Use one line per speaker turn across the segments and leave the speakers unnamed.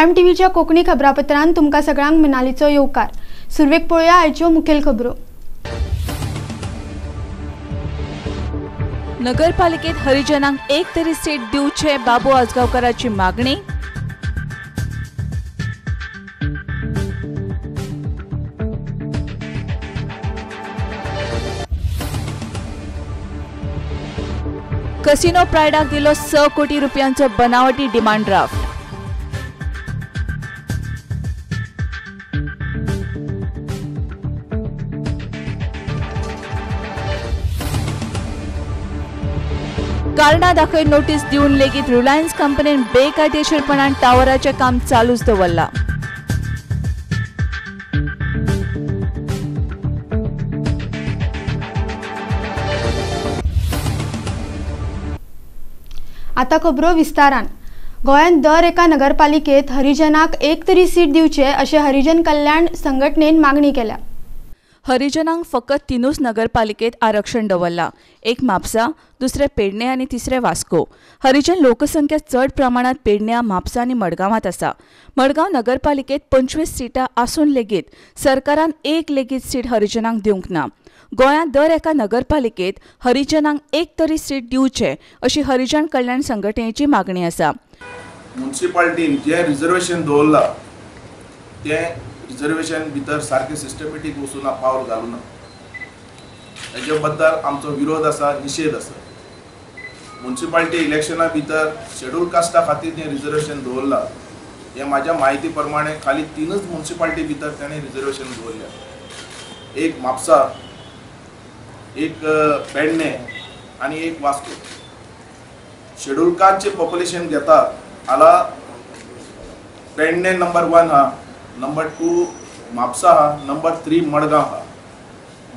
Prime टीव्हीच्या कोकणी खबरापत्रांत तुमकां सगळ्यांक मिनालीचो येवकार. सुरवेक पळोवया आयच्यो मुखेल खबरो.
नगरपालिकेत हरिजनांक एक तरी सीट दिवचे बाबू आजगावकराची मागणी. कसिनो प्रायडाक दिलो स कोटी रुपयांचो बनावटी डिमांड ड्राफ्ट. कारणां दाखय नोटीस दिवन लेगीत रिलायन्स कंपनीन बेकायदेशीरपणान टावराचें काम चालूच दवरलां.
आतां खबरो विस्तारान. गोंयांत दर एका नगरपालिकेत हरिजनाक एक तरी सीट दिवचे अशें हरिजन कल्याण संघटनेन मागणी केल्या.
हरिजनांक फकत तिनूच नगरपालिकेत आरक्षण दवरलां एक म्हापसा दुसरें पेडणे आनी तिसरे वास्को. हरिजन लोकसंख्या चड प्रमाणात पेडण्या म्हापसा आनी मडगांवांत आसा मडगांव नगरपालिकेत पंचवीस सिटां आसून लेगीत सरकारान एक लेगीत सीट हरिजनांक दिवंक ना गोंयांत दर एका नगरपालिकेत हरिजनांक एक तरी सीट दिवचे अशी हरिजन कल्याण संघटनेची मागणी आसा
म्युन्सिपाल्टीन जे रिजर्वेशन दवरला ते रिजर्वेशन भितर सारकें सिस्टमॅटीक वचून पावल घालूना ताचे बद्दल आमचो विरोध आसा निशेध आसा म्युन्सिपाल्टी इलेक्शना भितर शेड्यूल कास्टा खातीर तें रिजर्वेशन दवरलां हें माझ्या म्हायती प्रमाणे खाली तीनच म्युन्सिपाल्टी भितर ताणें रिजर्वेशन दवरल्या एक म्हापसा एक पेडणे आनी एक वास्को. शेड्यूल कास्टचे पॉप्युलेशन घेता आला पेडणे नंबर वन हा. नंबर टू म्हापसा हा नंबर थ्री मडगांव हा.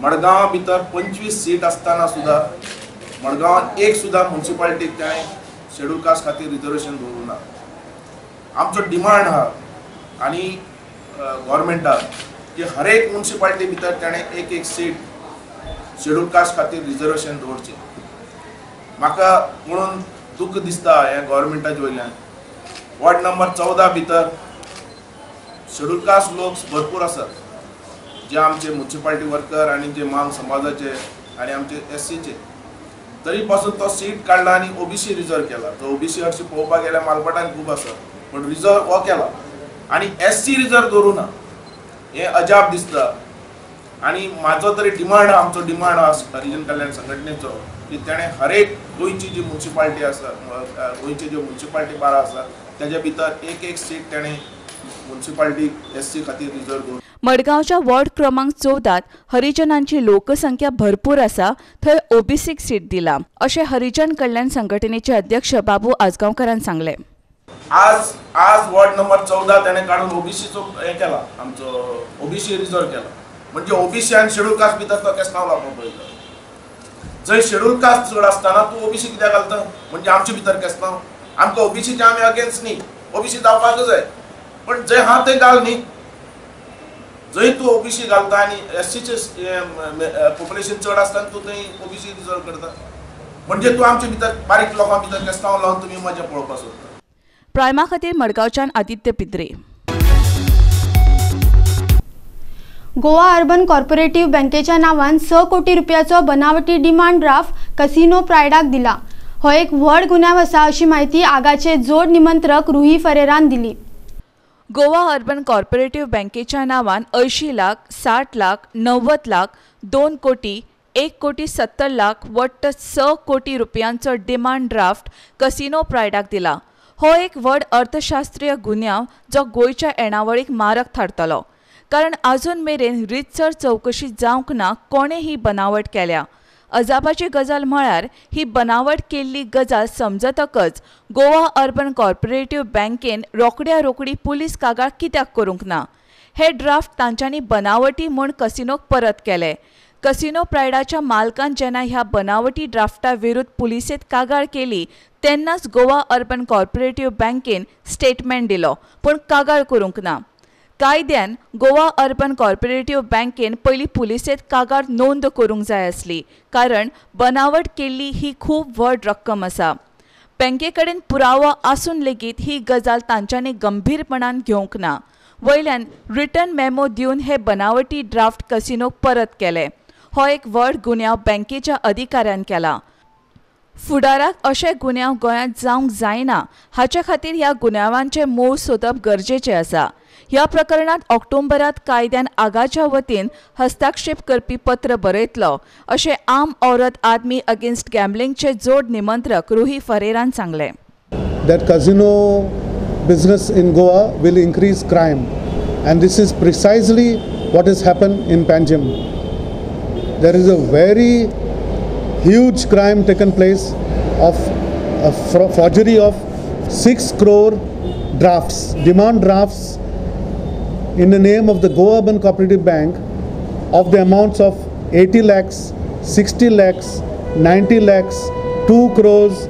मडगांवा भितर पंचवीस सीट आसतना सुद्धा मडगांवात एक सुद्धा म्युन्सिपाल्टीक ताणें शेड्यूल कास्ट खातीर रिजर्वेशन दवरूंक ना आमचो डिमांड हा आनी गोवोरमेंटाक की हर एक म्युन्सिपाल्टी भितर ताणें एक एक सीट शेड्यूल कास्ट खातीर रिजर्वेशन दवरचें. म्हाका म्हणून दूख दिसता ह्या गव्हर्मेंटाच्या वयल्यान. वॉर्ड नंबर चौदा भितर शेड्यूल कास्ट लोक भरपूर आसात जे आमचे म्युन्सिपाल्टी वर्कर आनी जे मांग समाजाचे आनी आमचे एस सीचे तरी पासून तो सीट काडला आनी ओबीसी रिजर्व केला. तो ओबीसी हरशी पळोवपाक गेल्यार मालपटान खूब आसा पण रिजर्व हो केला. आनी एस सी रिजर्व दवरूं ना हें अजाप दिसता. आनी म्हाजो तरी डिमांड आहा आमचो डिमांड आसा हरिजन कल्याण संघटनेचो की तेणें हर एक गोंयची जी म्युन्सिपाल्टी आसा गोंयची ज्यो म्युन्सिपाल्टी बारा आसा तेज्या भितर एक एक सीट तेणें म्युन्सिपाल्टी एस सी खातीर रिजर्व दवरून
मडगांवच्या वॉर्ड क्रमांक चौदात हरिजनांची लोकसंख्या भरपूर आसा थंय ओबीसीक सीट दिला. अशें हरिजन कल्याण संघटनेचे अध्यक्ष बाबू आजगांवकरान सांगले.
आज आज वॉर्ड नंबर चौदा त्याने काढून ओबीसीचो हे केला आमचो ओबीसी रिजर्व केला. म्हणजे ओबीसी आणि शेड्यूल कास्ट भितर तो केस नाव लावपाक पळयता जंय शेड्यूल कास्ट चड आसतना तूं ओबीसी कित्याक घालता? म्हणजे आमचे भितर केस नाव. आमकां ओबीसीचे आमी अगेन्स्ट न्ही. ओबीसी जावपाकच जाय पण जंय हा थंय घाल न्ही. जंय तूं ओबीसी घालता आनी एस सीचे पॉप्युलेशन चड आसतना तूं थंय ओबीसी रिजर्व करता. म्हणजे तूं आमचे भितर बारीक लोकां भितर केस नाव लावन तुमी मजा पळोवपाक सोदता
प्रायमा खातीर मडगांवच्यान आदित्य पित्रे.
गोवा अर्बन कॉर्पोरेटिव्ह बँकेच्या नांवान स कोटी रुपयाचो बनावटी डिमांड ड्राफ्ट कसिनो प्रायडाक दिला. हो एक व्हड गुन्यांव आसा अशी माहिती आगाचे जोड निमंत्रक रुही फरेरान दिली.
गोवा अर्बन कॉर्पोरेटिव्ह बँकेच्या नांवान अंयशीं लाख साठ लाख णव्वद लाख दोन कोटी एक कोटी सत्तर लाख वट्ट स कोटी रुपयांचो डिमांड ड्राफ्ट कसिनो प्रायडाक दिला. हो एक व्हड अर्थशास्त्रीय गुन्यांव जो गोंयच्या येणावळीक मारक थारतलो. कारण आजून मेरेन रितसर चवकशी जावंक ना कोणे ही बनावट केल्या. अजापाची गजाल म्हळ्यार ही बनावट केल्ली गजाल समजतकच गोवा अर्बन कॉर्पोरेटिव्ह बँकेन रोखड्या रोखडी पुलीस कागाळ कित्याक करूंक ना? हे ड्राफ्ट तांच्यांनी बनावटी म्हूण कसिनोक परत केले. कसिनो प्रायडाच्या मालकान जेन्ना ह्या बनावटी ड्राफ्टा विरुद्ध पुलिसेत कागाळ केली तेन्नाच गोवा अर्बन कॉर्पोरेटिव्ह बँकेन स्टेटमेंट दिलो पूण कागाळ करूंक ना. कायद्यान गोवा अर्बन कॉर्पोरेटिव्ह बँकेन पयलीं पुलिसेंत कागार नोंद करूंक जाय आसली. कारण बनावट केल्ली ही खूब व्हड रक्कम आसा. बँके कडेन पुरावो आसून लेगीत ही गजाल तांच्यांनी गंभीरपणान घेवंक ना. वयल्यान रिटर्न मेमो दिवन हे बनावटी ड्राफ्ट कसिनोक परत केले. हो एक व्हड गुन्यांव बँकेच्या अधिकाऱ्यान केला. फुडाराक अशे गुन्यांव गोंयांत जावंक जायना. हाचे खातीर ह्या गुन्यांवांचे मूळ सोदप गरजेचें आसा. ह्या प्रकरणांत ऑक्टोबरांत कायद्यान आगाच्या वतीन हस्तक्षेप करपी पत्र बरयतलो. अशें आम औरत आदमी अगेन्स्ट गॅम्बलिंगचे जोड निमंत्रक रुही फरेरान सांगलें.
That casino business in Goa will increase crime and this is precisely what is happen in Panjim There is a very huge crime taken place of a forgery of 6 crore drafts, demand drafts in the name of the Goa Urban Cooperative Bank of the amounts of 80 lakhs, 60 lakhs, 90 lakhs, 2 crores,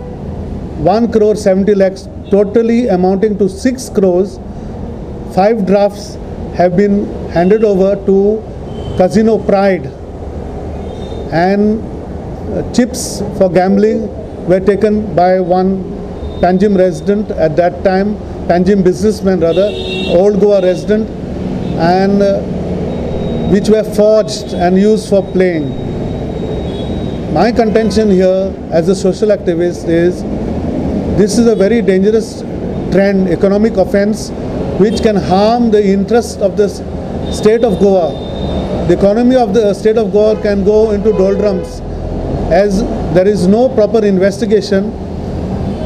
1 crore 70 lakhs, totally amounting to 6 crores. Five drafts have been handed over to Casino Pride, and uh, chips for gambling were taken by one Panjim resident at that time, Panjim businessman rather, old Goa resident, and uh, which were forged and used for playing. My contention here as a social activist is this is a very dangerous trend, economic offense, which can harm the interest of the state of Goa. The economy of the state of Goa can go into doldrums as there is no proper investigation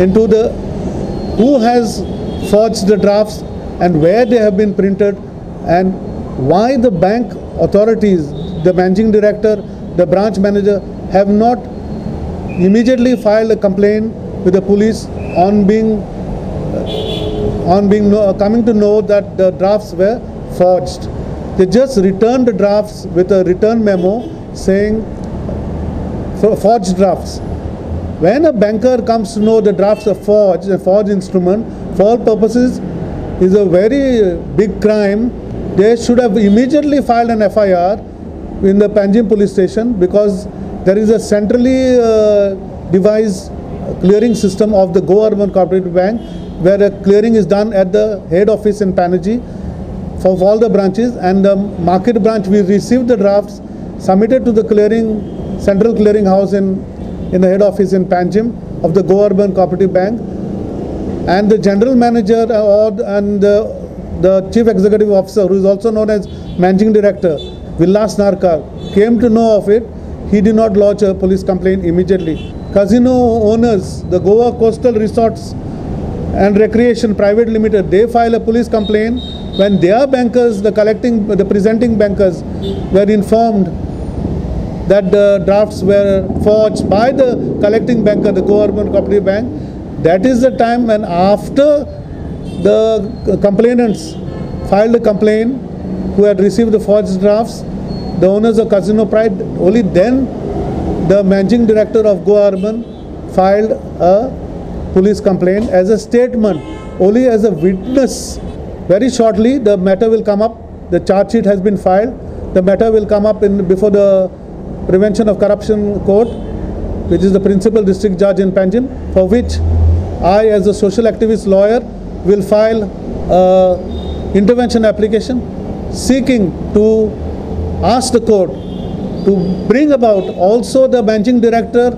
into the who has forged the drafts and where they have been printed and why the bank authorities, the managing director, the branch manager have not immediately filed a complaint with the police on being on being coming to know that the drafts were forged. They just returned the drafts with a return memo saying forged drafts. When a banker comes to know the drafts are forged, a forged instrument, for all purposes, is a very big crime. They should have immediately filed an FIR in the Panjim police station because there is a centrally uh, devised clearing system of the Goa Urban Cooperative Bank where a clearing is done at the head office in Panaji for all the branches and the market branch we received the drafts submitted to the clearing central clearing house in in the head office in Panjim of the Goa Urban Cooperative Bank. And the general manager uh, or the- and the, the chief executive officer who is also known as managing director Villas Narkar came to know of it. He did not lodge a police complaint immediately. Casino owners the Goa coastal resorts and recreation private limited they file a police complaint when their bankers the collecting the presenting bankers were informed that the drafts were forged by the collecting banker, the Urban Cooperative Bank. That is the time when after the complainants filed a complaint who had received the forged drafts, the owners of Casino Pride, only then the managing director of Goa Urban filed a police complaint as a statement, only as a witness. Very shortly, the matter will come up. The charge sheet has been filed. The matter will come up in before the Prevention of Corruption Court, which is the principal district judge in Panjim, for which I, as a social activist lawyer, will file intervention application seeking to ask the court to bring about also the managing director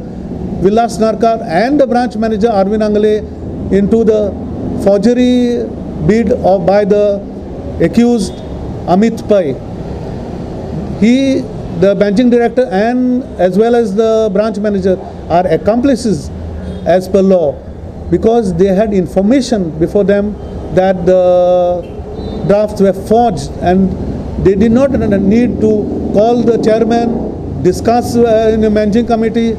Vilas Narkar and the branch manager Arvind Angale into the forgery bid of by the accused Amit Pai. He, the managing director, and as well as the branch manager are accomplices as per law because they had information before them that the drafts were forged and they did not need to call the chairman discuss uh, in the managing committee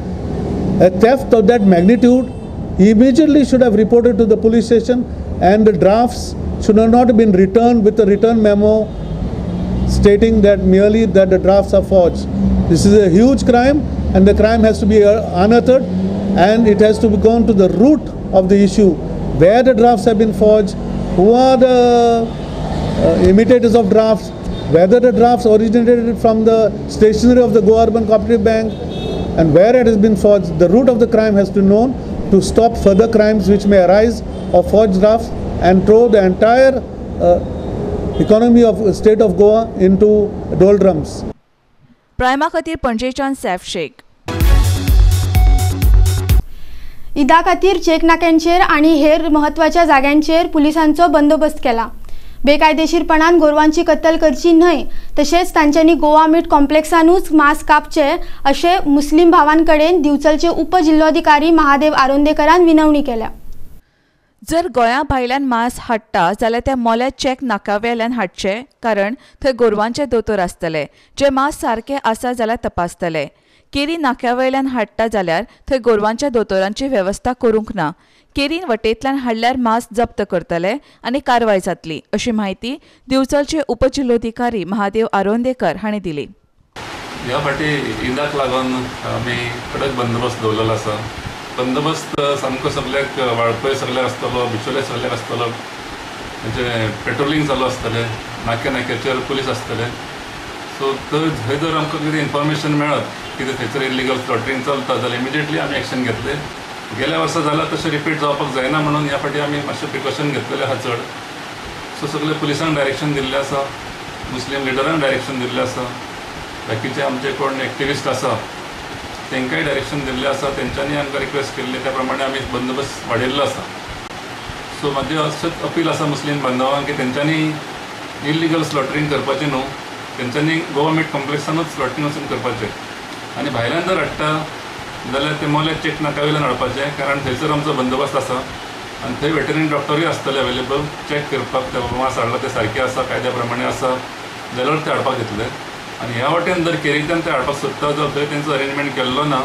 a theft of that magnitude, he immediately should have reported to the police station and the drafts should have not have been returned with a return memo stating that merely that the drafts are forged. This is a huge crime and the crime has to be uh, unearthed and it has to be gone to the root of the issue. Where the drafts have been forged, who are the uh, imitators of drafts, whether the drafts originated from the stationery of the Goa Urban Cooperative Bank and where it has been forged, the root of the crime has to be known to stop further crimes which may arise of forged drafts and throw the entire uh, economy of state of Goa into doldrums.
प्रायमा खातीर पणजेच्यान सैफ शेख.
ईदा खातीर check नाक्यांचेर आनी हेर महत्त्वाच्या जाग्यांचेर पुलिसांचो बंदोबस्त केला. बेकायदेशीरपणान गोरवांची कत्तल करची न्हय तशेंच तांच्यांनी गोवा मीट कॉम्प्लेक्सानूच मांस कापचे अशें मुस्लीम भावांकडेन दिवचलचे उपजिल्लोधिकारी महादेव आरोंदेकरान विनवणी केल्या.
जर गोंया भायल्यान मांस हाडटा जाल्यार ते मोल्या चॅक नाकावेल्यान हाडचे कारण थंय गोरवांचे दोतोर आसतले जे मांस सारके आसा जाल्यार तपासतले. केरी नाक्यावयल्यान हाडटा जाल्यार थंय गोरवांच्या दोतोरांची वेवस्था करूंक ना. केरीन वटेंतल्यान हाडल्यार मांस जप्त करतले आनी कारवाय जातली अशी माहिती दिवचलचे उपजिल्लोधिकारी महादेव आरोंदेकर हांणी दिली.
ह्या फाटी ईदाक लागून आमी कडक बंदोबस्त दवरलेलो आसा. बंदोबस्त सामको सगळ्याक वाळपय सगळ्याक आसतलो बिचोले सगळ्याक आसतलो. म्हणजे पेट्रोलिंग चालू आसतलें नाक्या नाक्याचेर पुलीस आसतले. सो थंय थंय जर आमकां कितें इन्फॉर्मेशन मेळत कितें थंयसर इलिगल स्लॉटरींग चलता जाल्यार इमिडियटली आमी एक्शन घेतले. गेल्या वर्सा जाला तशें रिपीट जावपाक जायना म्हणून ह्या फाटी आमी मातशें प्रिकॉशन घेतलेलें आसा चड. सो सगळे पुलिसांक डायरेक्शन दिल्लें आसा मुस्लीम लिडरांक डायरेक्शन दिल्लें आसा. बाकीचे आमचे कोण एक्टिविस्ट आसा तांकांय डायरेक्शन दिल्लें आसा तेंच्यांनी आमकां रिक्वेस्ट केल्ली त्या प्रमाणे आमी बंदोबस्त वाडयल्लो आसा सो म्हाजें अशेंच अपील आसा मुस्लीम बांधवांक की तेंच्यांनी इलिगल स्लॉटरींग करपाचें न्हू तेंच्यांनी गोवा कॉम्प्लेक्सानूच स्लॉटरींग वचून करपाचें. आनी भायल्यान जर हाडटा जाल्यार ते मोल्या चेक नाका वयल्यान हाडपाचें कारण थंयसर आमचो बंदोबस्त आसा आनी थंय वेटरनरी डॉक्टरूय आसतले अवेलेबल चॅक करपाक ते मास हाडला ते सारके आसा कायद्या प्रमाणे आसा जाल्यार ते हाडपाक येतले आनी ह्या वाटेन जर केरींतल्यान ते हाडपाक सोदता जर थंय तेंचो अरेंजमेंट केल्लो ना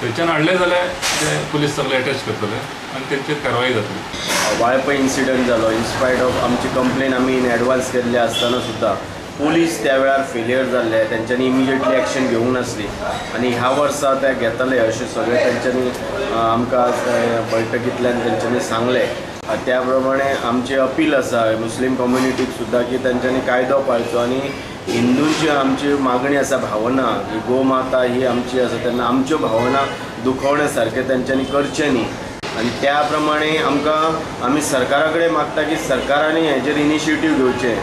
थंयच्यान हाडले जाल्यार ते पुलीस सगळे अटॅच करतले आनी तेंचेर कारवाई जातली
वाळपय इन्सिडंट जालो इन्स्पायट ऑफ आमची कंप्लेन आमी इन एडवान्स केल्ली आसतना सुद्दां पोलीस त्या वेळार फेलियर जाल्ले तेंच्यांनी इमिजिएटली एक्शन घेवंक नासली आनी ह्या वर्सा ते घेतले अशें सगळे तेंच्यांनी आमकां अ, बैठकींतल्यान तेंच्यांनी सांगले. अ, त्या प्रमाणे आमचे अपील आसा मुस्लीम कम्युनिटीक सुद्दां की तेंच्यांनी कायदो पाळचो आनी हिंदूंची आमची मागणी आसा भावना की गोमाता ही आमची आसा तेन्ना आमच्यो भावना दुखवण्यासारखे सारकें करचे करचें न्ही आनी त्या प्रमाणे आमकां आमी सरकारा कडेन मागता की सरकारांनी हेजेर इनिशिएटीव घेवचे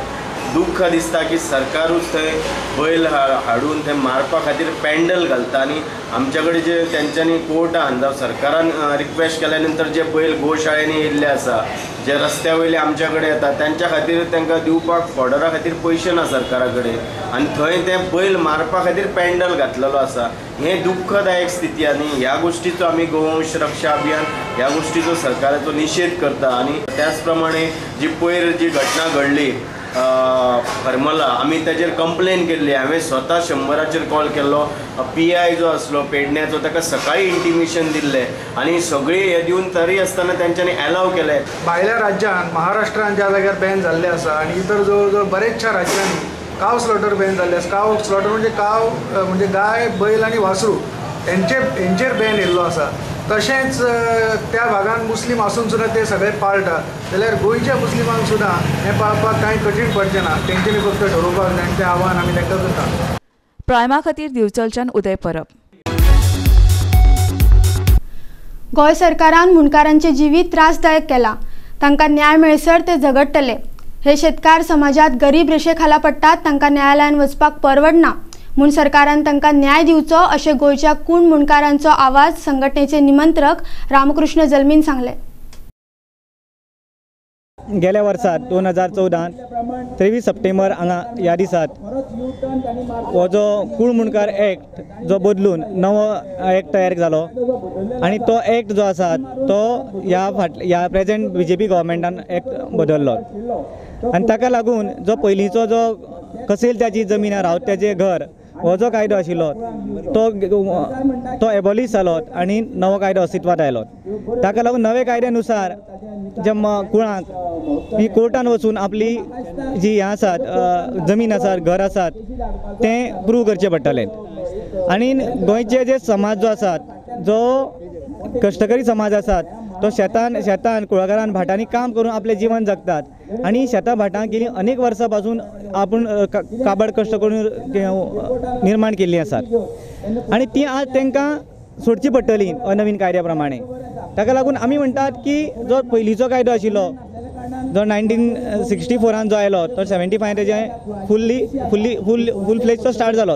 दुख्ख दिसता की सरकारूच थंय बैल हाडून थंय मारपा खातीर पॅन्डल घालता आनी आमचे कडेन जे तेंच्यांनी कोर्टान जावं सरकारान रिक्वेस्ट केल्या नंतर जे बैल गोशाळेनी येयल्ले आसा जे रस्त्या वयले आमच्या कडेन येता तेंच्या खातीर तांकां दिवपाक फॉर्डरा खातीर पयशे ना सरकारा कडेन आनी थंय ते बैल मारपा खातीर पॅन्डल घातलेलो आसा. हें दुख्खदायक स्थिती आनी ह्या गोश्टीचो आमी गोवंश रक्षा अभियान ह्या गोश्टीचो सरकाराचो निशेध करता. आनी त्याच प्रमाणे जी पयर जी घटना घडली फर्मला आमी ताजेर कंप्लेन केल्ली हांवें स्वता शंबराचेर कॉल. केल्लो पी आय जो आसलो पेडण्याचो ताका सकाळी इंटिमेशन दिल्लें. आनी सगळी हे दिवन तरी आसतना तेंच्यांनी एलाव केलें.
भायल्या राज्यांत महाराष्ट्रान ज्या जाग्यार बॅन जाल्लें आसा आणि इतर जवळ जवळ बरेचशा राज्यांनी काव स्लॉटर बॅन जाल्ले आसा काव स्लॉटर म्हणजे काव म्हणजे गाय बैल आणि वासरू हेंचे हेंचेर बॅन येयल्लो आसा तशेंच त्या भागान मुस्लीम आसून सुद्दां ते सगळे पाळटात जाल्यार गोंयच्या मुस्लिमांक सुद्दां हें पाळपाक कांय कठीण पडचें ना. तेंच्यांनी फक्त ठरोवपाक जाय तें आव्हान आमी तांकां करता.
प्रायमा खातीर दिवचलच्यान उदय परब.
गोंय सरकारान मुणकारांचे जिवीत त्रासदायक केला. तांकां न्याय मेळसर ते झगडटले. हे शेतकार समाजात गरीब रेशेखाला पडटात तांकां न्यायालयान वचपाक परवडना. म्हूण सरकारान तांकां न्याय दिवचो अशें गोंयच्या कूण मुणकारांचो आवाज संघटनेचे निमंत्रक रामकृष्ण जल्मीन सांगले.
गेल्या वर्सात दोन हजार चौदान तेवीस सप्टेंबर हांगा ह्या दिसात हो जो कूळ मुणकार एक्ट जो बदलून नवो एक्ट तयार जालो आनी तो एक्ट जो आसा तो ह्या फाट ह्या present B J P गव्हर्मेंटान act बदललो. आनी ताका लागून जो पयलींचो जो कसेल त्याची जमीन रावत त्याचे घर हो जो कायदो आशिल्लो तो तो एबॉलिश जालो आनी नवो कायदो अस्तित्वात आयलो ताका लागून नवे कायद्यानुसार जे कुळांक ही कोर्टान वचून आपली जी हें आसात जमीन आसात घर आसात तें प्रूव करचें पडटलें आनी गोंयचे जे समाज जो आसात जो कश्टकरी समाज आसात तो शेतान शेतान कुळागरान भाटांनी काम करून आपलें जीवन जगतात. आनी शेतां भाटां गेलीं अनेक वर्सां पासून आपूण काबड कश्ट करून निर्माण केल्लीं आसात आनी ती आज तांकां सोडची पडटली नवीन कायद्या प्रमाणे ताका लागून आमी म्हणटात की जो पयलींचो कायदो आशिल्लो जो नायन्टीन सिक्स्टी फोरान जो आयलो तो सेवेंटी फाय तेजे fully fully full full fledged तो स्टार्ट जालो.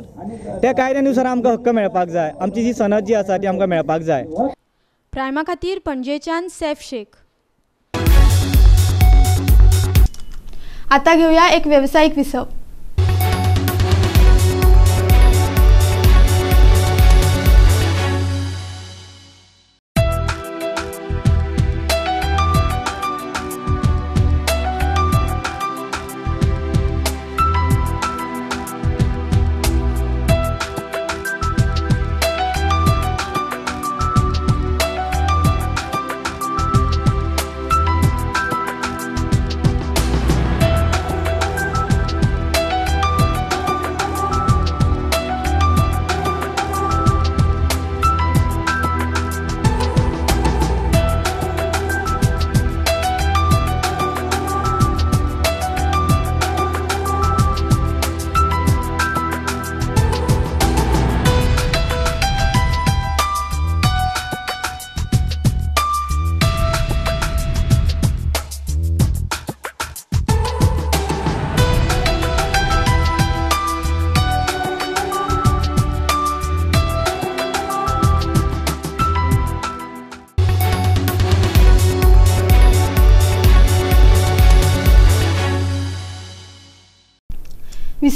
त्या कायद्यानुसार आमकां हक्क मेळपाक जाय. आमची जी सनद जी आसा ती आमकां मेळपाक जाय.
प्रायमा खातीर पणजेच्यान सैफ शेख. आता घेऊया एक व्यावसायिक विसव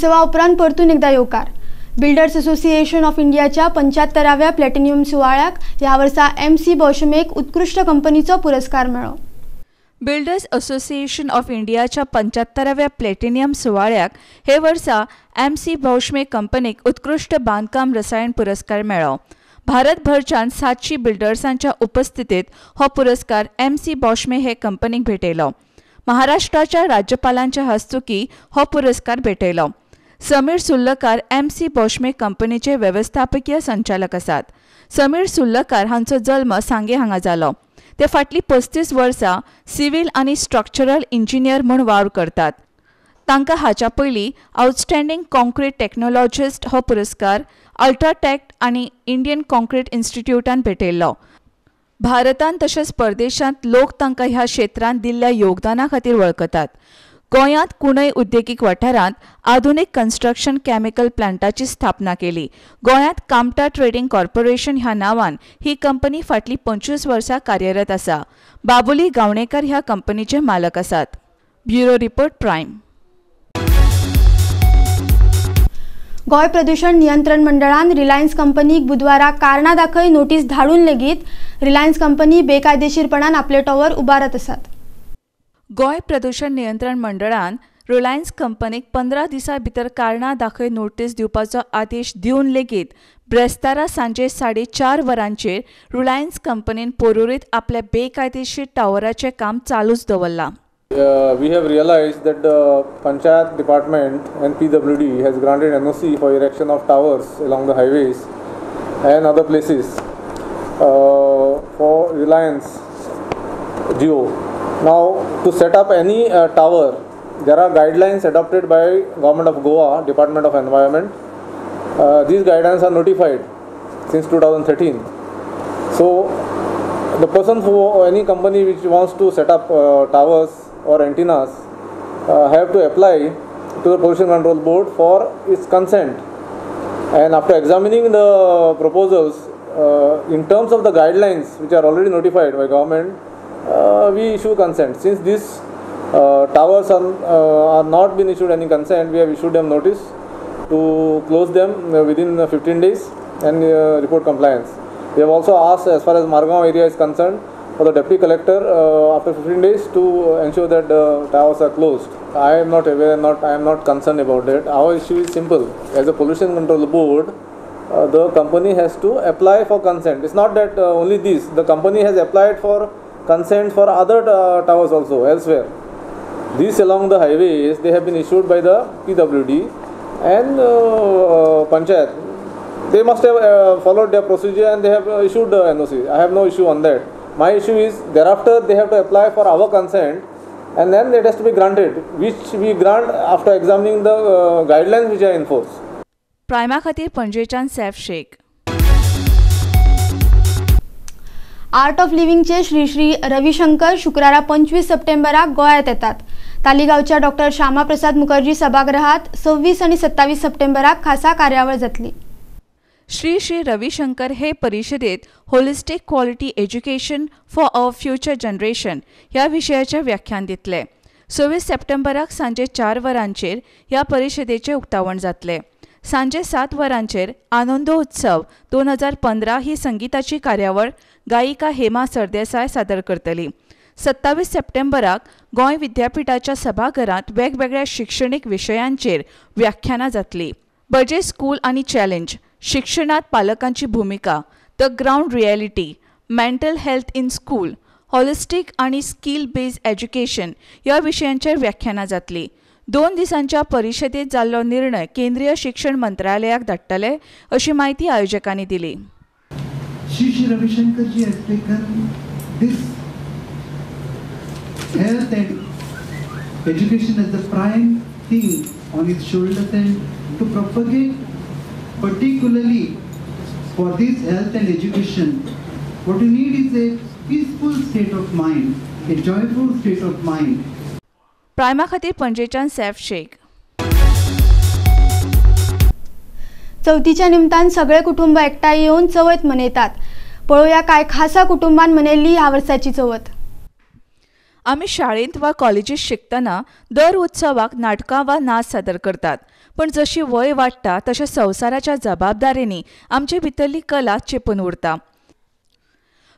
विसवा उपरांत परतून एकदा येवकार बिल्डर्स असोसिएशन ऑफ इंडियाच्या पंच्याहत्तराव्या प्लॅटिनियम सुवाळ्याक ह्या वर्सा एम सी बॉशमेक उत्कृष्ट कंपनीचो पुरस्कार मेळ्ळो
बिल्डर्स असोसिएशन ऑफ इंडियाच्या पंच्याहत्तराव्या प्लॅटिनियम सुवाळ्याक हे वर्सा एम सी भौशमे कंपनीक उत्कृश्ट बांदकाम रसायन पुरस्कार मेळ्ळो भारतभरच्यान सातशी बिल्डर्सांच्या उपस्थितीत हो पुरस्कार एम सी बॉशमे हे कंपनीक भेटयलो महाराष्ट्राच्या राज्यपालांच्या हस्तुकी हो पुरस्कार भेटयलो समीर सुल्लकार एम सी बॉशमे कंपनीचे वेवस्थापकीय संचालक आसात समीर सुल्लकार हांचो जल्म सांगे हांगा जालो ते फाटलीं पस्तीस वर्सां सिव्हील आनी स्ट्रक्चरल इंजिनियर म्हूण वावर करतात. तांकां हाच्या पयलीं आउटस्टँडींग काँक्रीट टॅक्नॉलॉजिस्ट हो पुरस्कार अल्ट्राटॅक्ट आनी इंडियन काँक्रीट इन्स्टिट्यूटान भेटयल्लो भारतांत तशेंच परदेशांत लोक तांकां ह्या क्षेत्रांत दिल्ल्या योगदाना खातीर वळखतात. गोंयांत कुणय उद्देगीक वाठारांत आधुनीक कन्स्ट्रक्शन कॅमिकल प्लांटाची स्थापना केली. गोंयांत कामटा ट्रेडिंग कॉर्पोरेशन ह्या नांवान ही कंपनी फाटलीं पंचवीस वर्सां कार्यरत आसा बाबुली गावणेकर ह्या कंपनीचे मालक आसात ब्युरो रिपोर्ट प्रायम
गोंय प्रदूषण नियंत्रण मंडळान रिलायन्स कंपनीक बुधवाराक कारणां दाखय नोटीस धाडून लेगीत रिलायन्स कंपनी बेकायदेशीरपणान आपले टॉवर उबारत आसात
गोंय प्रदूषण नियंत्रण मंडळान रिलायन्स कंपनीक पंदरा दिसां भितर कारणां दाखय नोटीस दिवपाचो आदेश दिवन लेगीत ब्रेस्तारा सांजे साडे चार वरांचेर रिलायन्स कंपनीन पोरुरीत आपल्या बेकायदेशीर टावराचें काम चालूच दवरलां
Uh, we have realized that the Panchayat Department and PWD has granted NOC for erection of towers along the highways and other places uh, for Reliance Geo. Now, to set up any uh, tower, there are guidelines adopted by Government of Goa, Department of Environment. Uh, these guidelines are notified since 2013. So, the person who any company which wants to set up uh, towers or antennas uh, have to apply to the pollution control board for its consent and after examining the proposals uh, in terms of the guidelines which are already notified by government we issue consent since these uh, towers are, uh, are not been issued any consent we have issued them notice to close them uh, within uh, 15 days and uh, report compliance we have also asked as far as Margao area is concerned for the deputy collector uh, after 15 days to ensure that the towers are closed. I am not aware, not I am not concerned about that. Our issue is simple. As a pollution control board, uh, the company has to apply for consent. It's not that uh, only this. The company has applied for consent for other uh, towers also elsewhere. These along the highways they have been issued by the PWD and uh, uh, Panchayat. They must have uh, followed their procedure and they have uh, issued the NOC. I have no issue on that. My issue is thereafter they have to apply for our consent and then it has to be granted, which we grant after examining the uh, guidelines which are in force.
Prima Khatir Panjechan Saif Sheikh.
Art of लिव्हिंगचे Shri Shri Ravishankar शुक्रारा पंचवीस सप्टेंबराक गोंयांत येतात. तालिगांवच्या doctor Shyamaprasad Mukherjee सभागृहात सव्वीस आणि सत्तावीस सप्टेंबराक खासा कार्यावळ जातली.
श्री श्री रविशंकर हे परिषदेत holistic quality education for our future generation ह्या विशयाचें व्याख्यान दितले. सव्वीस सप्टेंबराक सांजे चार वरांचेर ह्या परिशदेचें उक्तावण जातलें. सांजे सात वरांचेर आनंदोत्सव दोन हजार पंदरा ही संगीताची कार्यावळ गायिका हेमा सरदेसाय सादर करतली. सत्तावीस सप्टेंबराक गोंय विद्यापीठाच्या सभाघरांत वेगवेगळ्या शिक्षणीक विशयांचेर व्याख्यानां जातलीं. बजे स्कूल आनी चॅलेंज शिक्षणात पालकांची भूमिका the ground reality mental health in school holistic आणि स्किल बेज एज्युकेशन ह्या विशयांचेर व्याख्यानां जातलीं. दोन दिसांच्या परिशदेंत जाल्लो निर्णय केंद्रीय शिक्षण मंत्रालयाक धाडटले अशी म्हायती आयोजकांनी दिली
Shri Shri Ravishankar ji education is the prime thing on its shoulders and to propagate particularly for this health and education what you need is a peaceful state of mind a joyful state of mind
प्रायमा खातीर पणजेच्यान सैफ शेख.
चवथीच्या निमतान सगळे कुटुंब एकठांय येवन चवथ मनयतात. पळोवया काय खासा कुटुंबान मनयल्ली ह्या वर्साची चवथ
आमी शाळेंत वा कॉलेजीत शिकतना दर उत्सवाक नाटकां वा नाच सादर करतात. पण जशी वय वाडटा तशा संवसाराच्या जबाबदारेनी आमचे भितरली कला चेपून उरता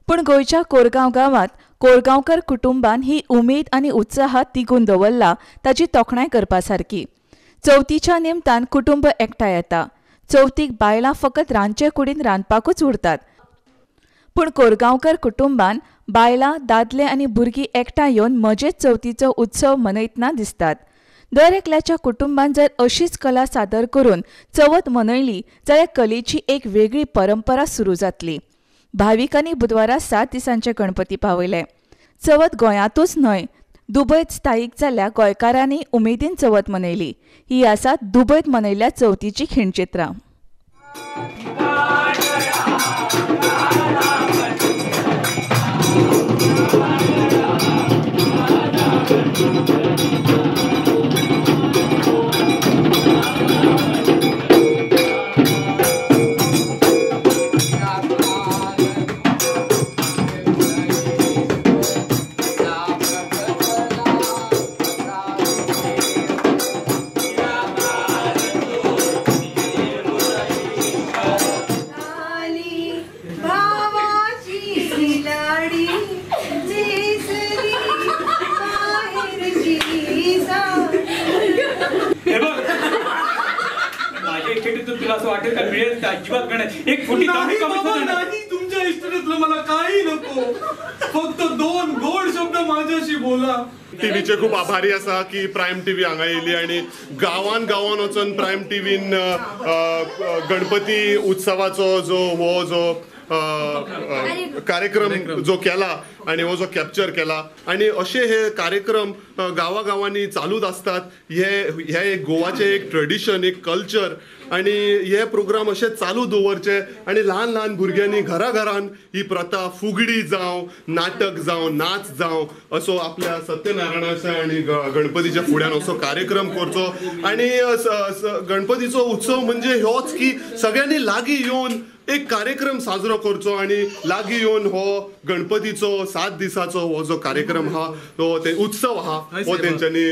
पूण गोंयच्या कोरगांव गांवांत कोरगांवकर कुटुंबान ही उमेद आनी उत्साहात तिगून दवरला ताची तोखणाय करपा सारकी चवथीच्या निमतान कुटुंब एकठांय येता. चवथीक बायलां फकत रांदचे कुडीन रांदपाकूच उरतात. पूण कोरगांवकर कुटुंबान बायलां दादले आनी भुरगीं एकठांय येवन मजेत चवथीचो उत्सव मनयतना दिसतात. दर एकल्याच्या कुटुंबान जर अशीच कला सादर करून चवथ मनयली जाल्यार कलेची एक वेगळी परंपरा सुरू जातली. भाविकांनी बुधवारा सात दिसांचे गणपती पावयले चवथ गोंयांतूच न्हय दुबयत स्थायीक जाल्ल्या गोंयकारांनी उमेदीन चवथ मनयली. ही आसा दुबयत मनयल्या चवथीची खिणचित्रां.
you भारी असा की
प्रायम टीव्ही हांगा येयली आणि गांवान गांवान वचून प्रायम टीव्हीन गणपती उत्सवाचो जो हो जो कार्यक्रम जो केला आणि हो जो कॅप्चर केला. आणि असे हे कार्यक्रम गावागावांनी चालूच असतात. हे हे एक गोवाचे एक ट्रेडिशन एक कल्चर आणि हे प्रोग्राम असे चालू दवरचे आणि ल्हान ल्हान भुरग्यांनी घरा घरान ही प्रथा फुगडी जावं नाटक जावं नाच जावं असो आपल्या सत्यनारायणाच्या आणि गणपतीच्या फुड्यान असो कार्यक्रम करचो. आणि गणपतीचो उत्सव म्हणजे ह्योच की सगळ्यांनी लागीं येवन एक कार्यक्रम साजरो करचो आणि लागीं येवन हो गणपतीचो सात दिसाचो हो जो कार्यक्रम हा तो ते उत्सव हा हो तेंच्यांनी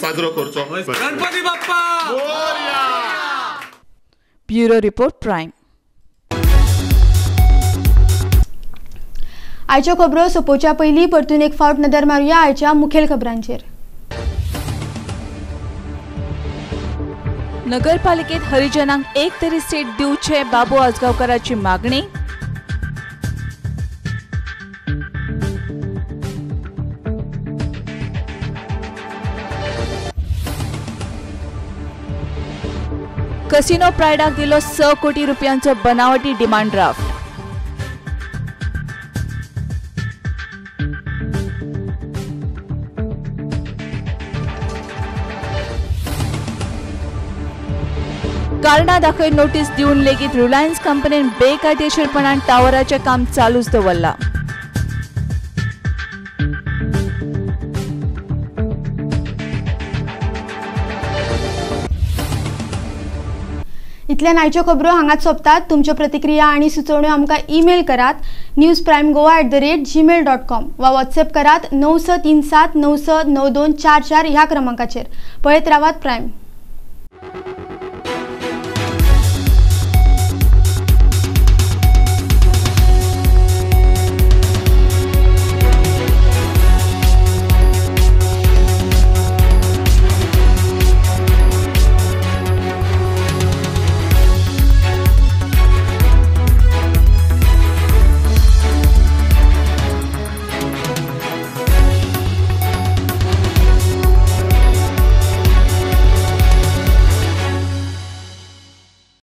साजरो करचो.
Ganpati Bappa!
Bureau report Prime
आयच्यो खबरो सोंपोवच्या पयलीं परतून एक फावट नदर मारुया आयच्या मुखेल खबरांचेर.
नगरपालिकेत हरिजनांक एक तरी सीट दिवचे बाबू आजगावकराची मागणी कसिनो प्रायडाक दिलो स कोटी रुपयांचो बनावटी डिमांड ड्राफ्ट. कारणां दाखय नोटीस दिवन लेगीत रिलायन्स कंपनीन बेकायदेशीरपणान टावराचें काम चालूच दवरलां.
इतल्यान आयच्यो खबरो हांगाच सोंपतात तुमच्यो प्रतिक्रिया आनी सुचोवण्यो आमकां ईमेल करात News Prime Goa at the rate Gmail dot com वा व्हॉट्सएप करात णव स तीन सात णव स णव दोन चार चार ह्या क्रमांकाचेर. पळयत रावात प्रायम